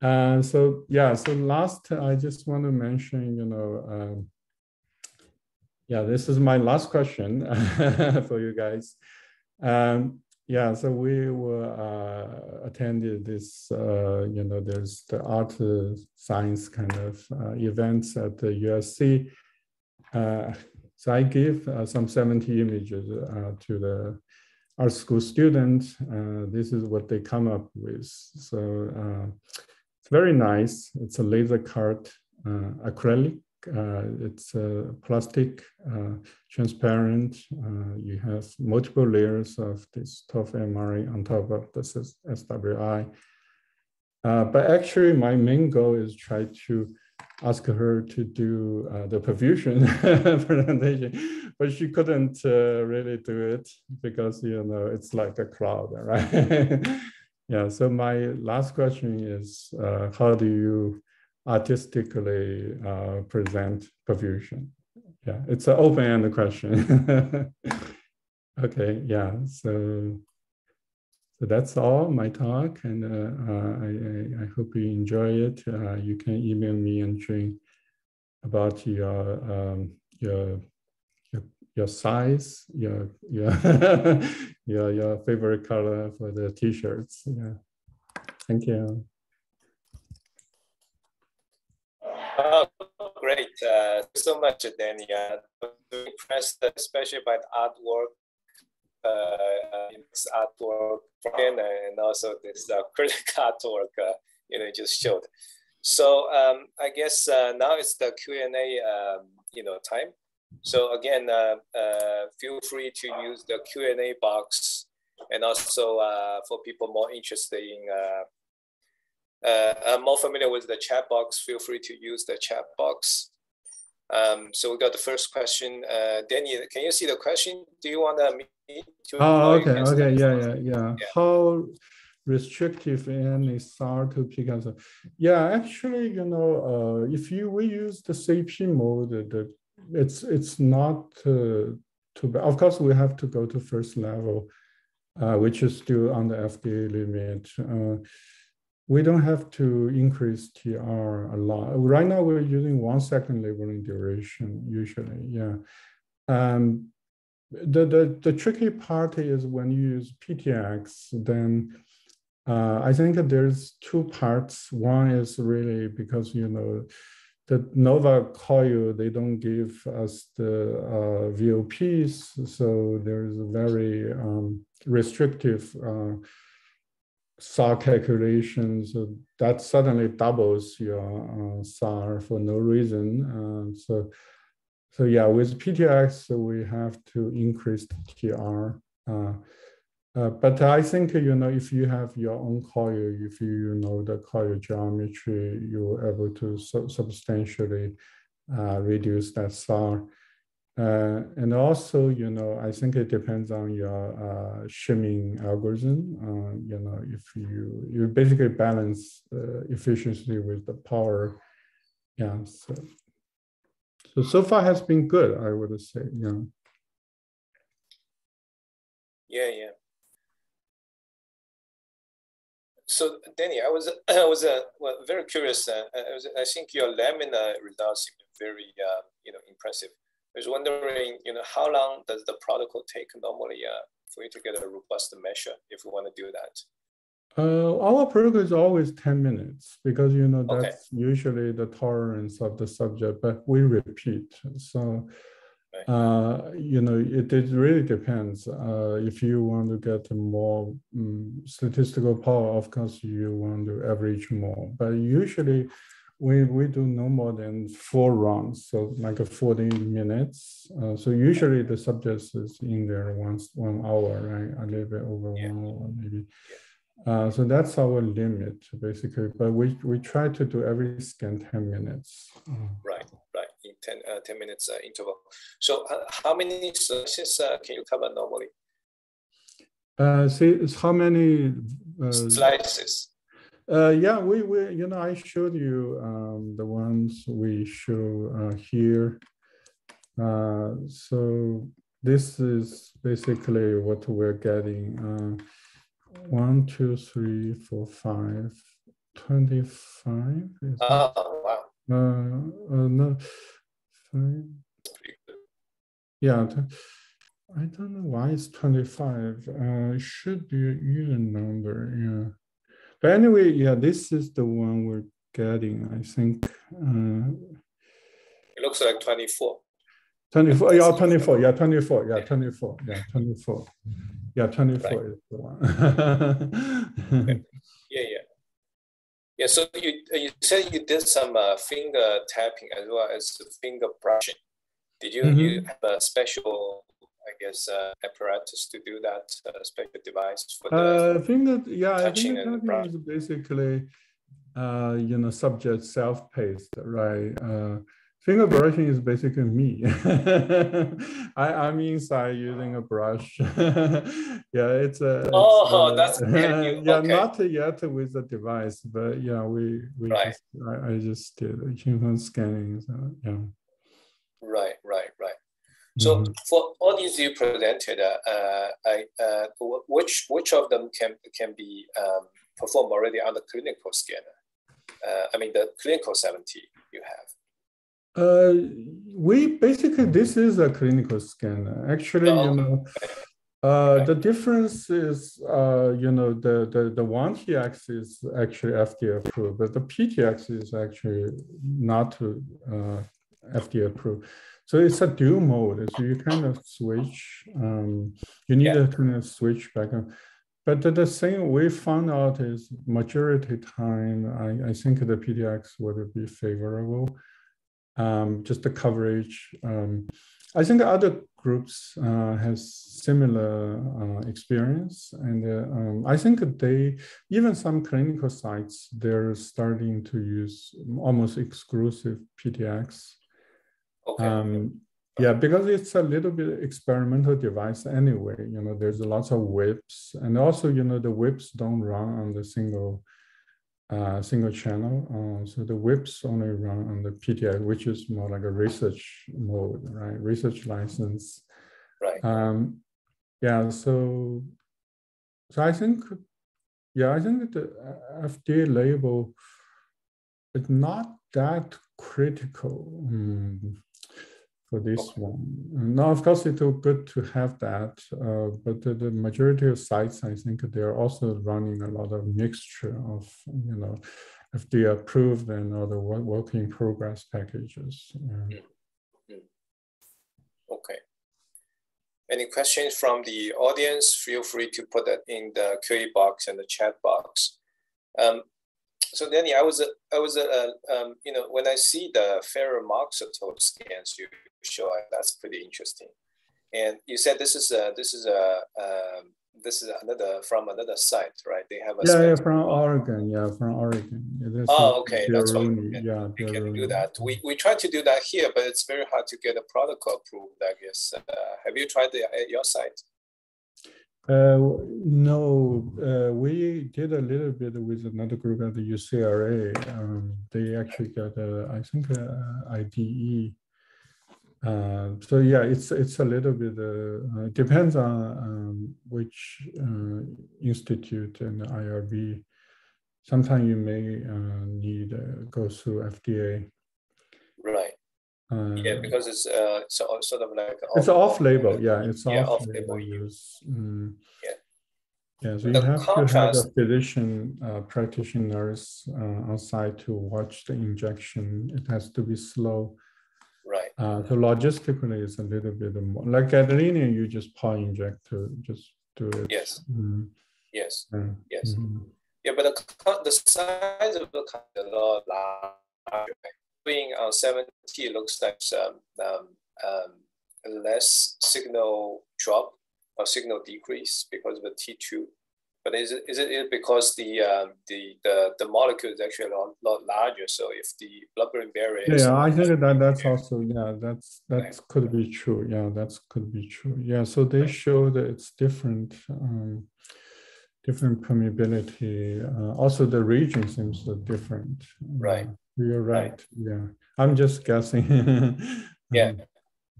Uh, so yeah, so last, I just want to mention, you know, um, yeah, this is my last question for you guys. Um, yeah, so we were uh, attended this, uh, you know, there's the art science kind of uh, events at the USC. Uh, so I give uh, some 7T images uh, to the art school students. this is what they come up with. So it's very nice. It's a laser cut acrylic uh, it's uh, plastic, uh, transparent. Uh, you have multiple layers of this TOF MRI on top of this SWI. Uh, but actually, my main goal is try to ask her to do uh, the perfusion presentation, but she couldn't really do it because you know it's like a cloud, right? yeah. So my last question is, uh, how do you artistically uh, present perfusion? Yeah, it's an open-ended question. okay. Yeah. So. So that's all my talk, and uh, uh, I, I, hope you enjoy it. Uh, you can email me and June about your um, your your your size, your your your your favorite color for the t-shirts. Yeah, thank you. Oh, great! Uh, so much, Danny. Uh, impressed, especially by the artwork uh, this artwork and also this uh, artwork uh, you know just showed. So um, I guess uh, now it's the Q and A um, you know time. So again, uh, uh, feel free to use the Q and A box, and also uh, for people more interested in. Uh, more familiar with the chat box, feel free to use the chat box. Um, so we got the first question. Uh, Danny, can you see the question? Do you want me to? Oh, okay, okay, yeah, yeah, yeah, yeah. How restrictive in SAR to PCASL? Yeah, actually, you know, uh, if you we use the CP mode, the, it's it's not uh, too bad. Of course, we have to go to first level, uh, which is still on the FDA limit. We don't have to increase TR a lot. Right now, we're using one second labeling duration usually. Yeah. Um, the, the, the tricky part is when you use PTX, then uh, I think there's two parts. One is really because, you know, the Nova coil, they don't give us the uh, VOPs. So there's a very um, restrictive uh, SAR calculations, uh, that suddenly doubles your uh, SAR for no reason. Uh, so, so yeah, with PTX, we have to increase TR. Uh, uh, but I think, you know, if you have your own coil, if you know the coil geometry, you're able to su substantially uh, reduce that SAR. Uh, and also, you know, I think it depends on your uh, shimming algorithm. Uh, you know, if you you basically balance the efficiency with the power. Yeah. So, so so far has been good. I would say. Yeah. Yeah. Yeah. So Danny, I was I was uh, well, very curious. Uh, I, was, I think your lamina results seem very uh, you know impressive. I was wondering, you know, how long does the protocol take normally uh, for you to get a robust measure if we want to do that? Uh, our protocol is always 10 minutes because, you know, that's okay. usually the tolerance of the subject, but we repeat. So, uh, you know, it, it really depends. Uh, if you want to get more um, statistical power, of course, you want to average more. But usually, we, we do no more than four rounds, so like a 40 minutes. Uh, so usually the subject is in there once one hour, right? A little bit over yeah. one hour maybe. Uh, so that's our limit basically, but we, we try to do every scan 10 minutes. Right, right, in 10, uh, 10 minutes uh, interval. So uh, how many slices uh, can you cover normally? Uh, see, how many slices? Uh, yeah, we, we, you know, I showed you um, the ones we show uh, here. Uh, so this is basically what we're getting. Uh, one, two, three, four, five, 25. Oh, wow. Uh, uh, no, five. Yeah, I don't know why it's 25. Uh, it should be an even number, yeah. But anyway, yeah, this is the one we're getting, I think. Uh, it looks like 24. 24, yeah, 24, yeah, 24, yeah, 24, yeah, 24. Yeah, 24 right. is the one. okay. Yeah, yeah. Yeah, so you, you said you did some uh, finger tapping as well as finger brushing. Did you, mm -hmm. you have a special I guess, uh, apparatus to do that uh, special device for the uh, I think that, yeah, I think that is basically uh, you know, subject self-paced, right? Uh, finger brushing is basically me. I, I'm inside using a brush. yeah, it's a. Oh, it's, that's uh, yeah, okay. not yet with the device, but yeah, we we Right. just, I, I just did human scanning. So, yeah. Right, right, right. So Mhm. for all these you presented, uh, uh, I, uh, wh- which which of them can can be um, performed already on the clinical scanner? Uh, I mean, the clinical 7T you have. Uh, we basically this is a clinical scanner. Actually, Oh, you know, uh, the difference is, uh, you know, the the the one TX is actually FDA approved, but the PTX is actually not uh, FDA approved. So it's a dual mode. So you kind of switch. Um, you need Yeah. to kind of switch back and but the, the thing we found out is majority time, I, I think the PTX would be favorable. Um, just the coverage. Um, I think other groups uh, has similar uh, experience, and uh, um, I think they even some clinical sites they're starting to use almost exclusive PTX. Okay. Um, yeah, because it's a little bit experimental device anyway. You know, there's lots of WIPs, and also you know the WIPs don't run on the single uh, single channel. Uh, so the WIPs only run on the PTI, which is more like a research mode, right? Research license. right. Um, yeah. So, so I think, yeah, I think that the FDA label is not that critical. um, for this Okay. one. Now, of course, it's good to have that, uh, but the, the majority of sites, I think, they're also running a lot of mixture of, you know, FDA approved and other wo- work in progress packages. Yeah. Okay. Any questions from the audience? Feel free to put that in the QA box and the chat box. Um, so Danny, I was, uh, I was, uh, um, you know, when I see the ferumoxytol scans you show, that's pretty interesting. And you said this is a, this is a, um, this is another from another site, right? They have a Yeah, yeah, from Oregon. Yeah, from Oregon. Yeah, Oh, a okay, that's why we can- Yeah, we can do that. We, we try to do that here, but it's very hard to get a protocol approved, I guess. Uh, have you tried it at your site? Uh, no, uh, we did a little bit with another group at the UCLA. Um, they actually got, a, I think, IDE. Uh, so yeah, it's it's a little bit uh, depends on um, which uh, institute and IRB. Sometimes you may uh, need uh, go through FDA. Right. Uh, Yeah, because it's uh, so sort of like it's off-label. Yeah, it's Yeah, off-label use. Mm. Yeah. Yeah, so The you have to have a physician uh, practitioners uh, on site to watch the injection. It has to be slow. right. Uh, so logistically, it's a little bit more like gadolinium. You just pour inject to just do it. Yes. Mm, Yes. yeah, Yes. mhm. Yeah, but the, the size of the con- is a larger. Right? Being on 7T looks like um, um, um, less signal drop or signal decrease because of the T2. But is it, is it because the, um, the, the, the molecule is actually a lot, lot larger? So if the blood-brain barrier is Yeah, I think that that's also yeah, that's that could be true. Yeah, that's could be true. Yeah, so they show that it's different, um, different permeability. Uh, also, the region seems different. Right. You're Right. right. Yeah, I'm just guessing. Yeah.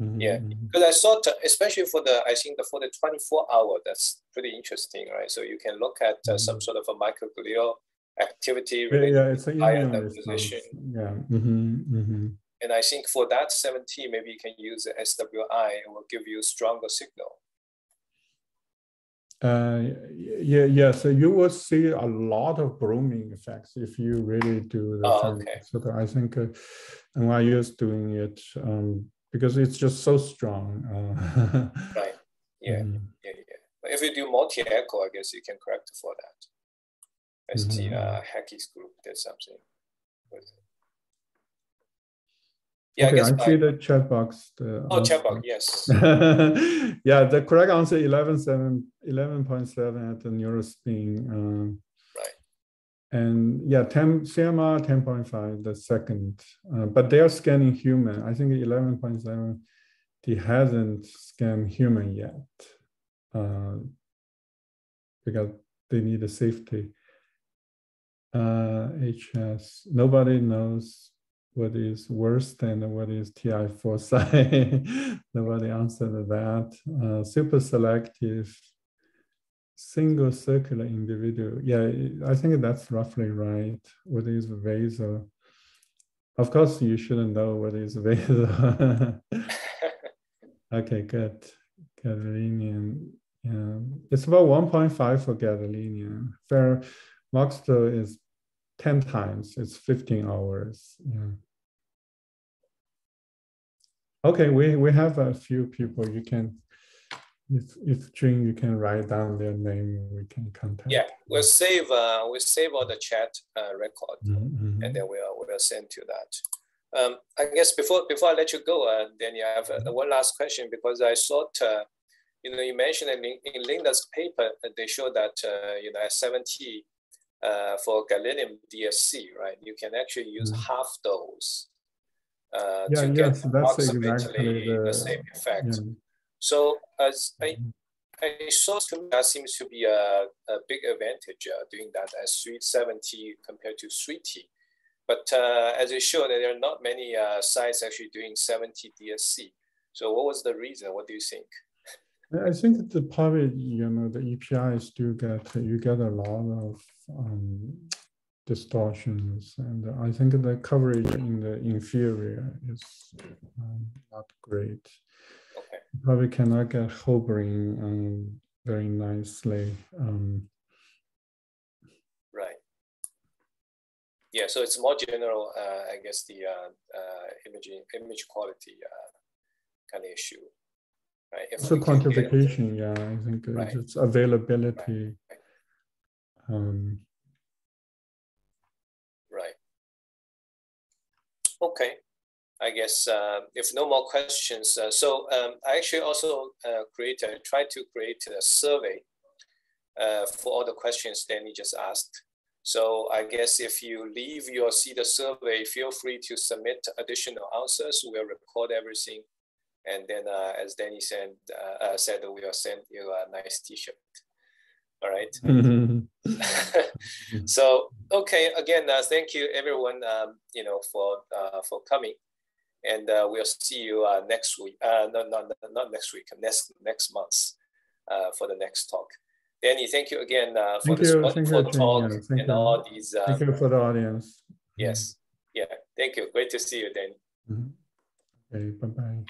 Mhm, Yeah. mhm. because I thought, especially for the, I think the, for the 24 hour, that's pretty interesting, right? So you can look at uh, some sort of a microglial activity Mm-hmm. Yeah, related yeah, it's iron immune deposition. Yeah. Mm-hmm, mm-hmm. And I think for that 17, maybe you can use the SWI, it will give you stronger signal. Uh, yeah, yeah. So you will see a lot of blooming effects if you really do the. Oh, okay. So I think uh, NYU is doing it um, because it's just so strong. Uh, Right. Yeah, mm, yeah, yeah. But if you do multi-echo, I guess you can correct for that. ST Mhm. uh, Haacke's group did something with it. Yeah, okay, I guess. I see the chat box. The oh, answer. chat box, yes. yeah, the correct answer 11.7, 11.7 at the neurospin. Um, Right. and yeah, 10 CMR 10.5, the second, uh, but they are scanning human. I think 11.7, he hasn't scanned human yet uh, because they need a safety. Uh, HS, nobody knows what is worse than what is TI foci. nobody answered that. Uh, super selective single circular individual. Yeah, I think that's roughly right. What is VASO? Of course, you shouldn't know what is VASO. okay, good. Gadolinium. Yeah, it's about 1.5 for gadolinium. Fair Moxto is 10 times, it's 15 hours. Yeah. Okay, we, we have a few people you can if if Jing, you can write down their name, we can contact. Yeah, we'll save uh, we'll save all the chat uh, record, mm-hmm. and then we'll we'll send to that. Um, I guess before before I let you go, uh, Danny, I have uh, one last question because I thought uh, you know you mentioned in, in Linda's paper that they show that uh, you know at 7T uh, for gallium DSC, right? You can actually use mm-hmm. half dose uh, yeah, to yes, get that's approximately exactly the, the same effect. yeah. So as I, Mhm. I saw that seems to be a, a big advantage uh, doing that as 370 compared to 3T. But uh, as you showed, there are not many uh, sites actually doing 7T DSC. So what was the reason? What do you think? I think the probably you know the EPI do get you get a lot of um, distortions, and I think the coverage in the inferior is um, not great. Okay. Probably cannot get Hoberine um, very nicely. Um, Right. Yeah, so it's more general, uh, I guess, the uh, uh, imaging image quality uh, kind of issue, right? If so we can get- quantification, yeah, I think Right. it's availability. Um, Right. Okay. I guess uh, if no more questions, uh, so um, I actually also uh, created, tried to create a survey uh, for all the questions Danny just asked. So I guess if you leave your the survey, feel free to submit additional answers. We'll record everything, and then uh, as Danny said, uh, uh, said we'll send you a nice T-shirt. All right. so okay, again, uh, thank you everyone. Um, you know for uh, for coming, and uh, we'll see you uh, next week. Uh, no, no, no, not next week. Next next month uh, for the next talk. Danny, thank you again uh, for Thank this you, wonderful thank you, talk thank and you. all these. Uh, Thank you for the audience. yes, yeah. Thank you. Great to see you, Danny. Mhm. Okay, bye bye.